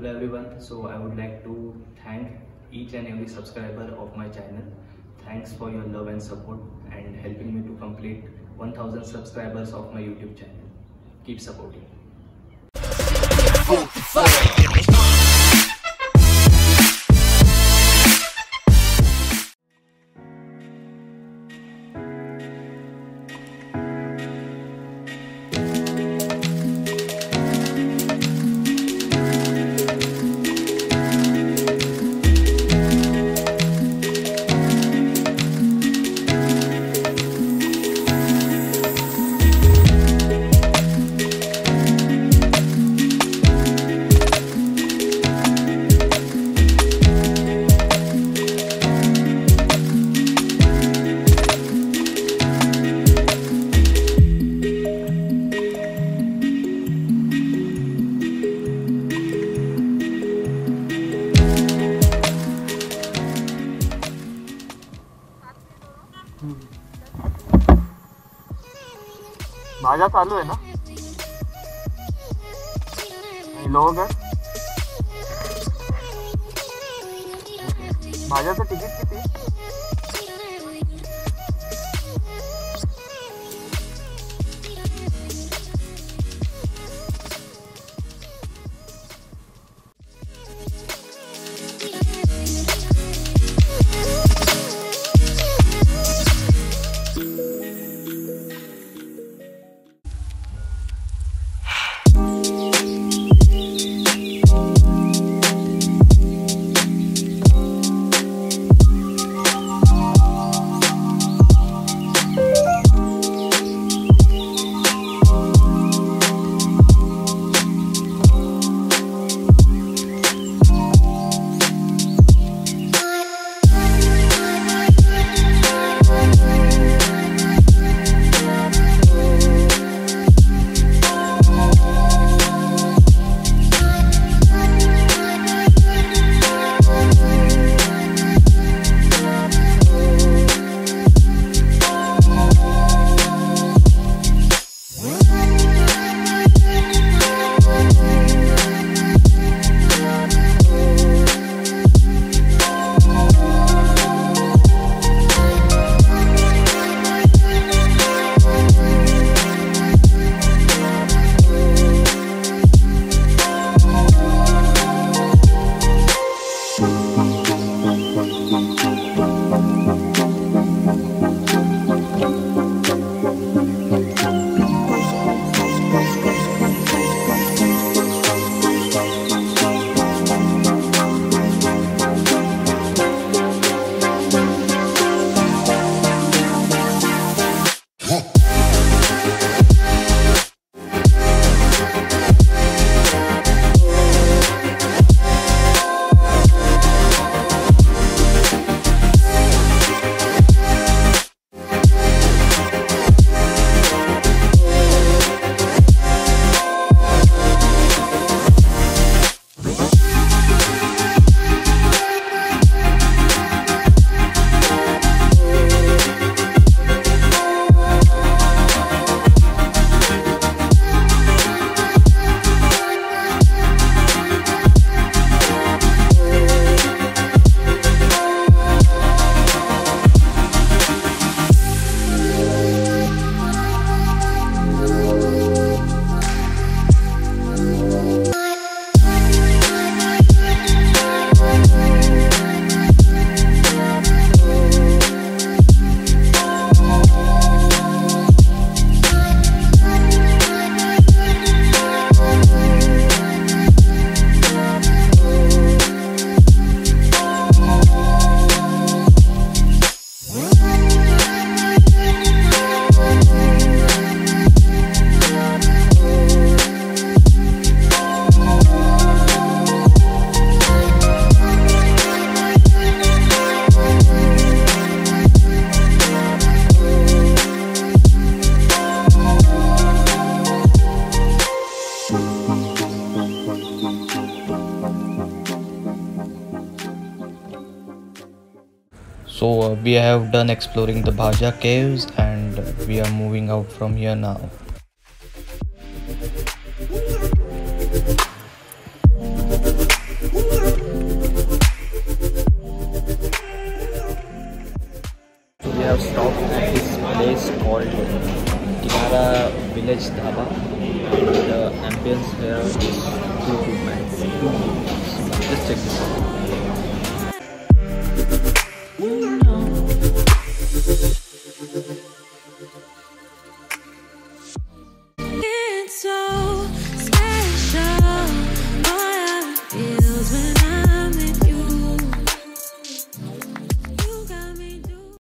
Hello everyone. So I would like to thank each and every subscriber of my channel. Thanks for your love and support and helping me to complete 1000 subscribers of my YouTube channel. Keep supporting. आजा चालू है ना? लोग है। भाजा से ticket कितनी we have done exploring the Bhaja caves and we are moving out from here now. We have stopped at this place called Kinara Village Dhaba and the ambience here is too good man.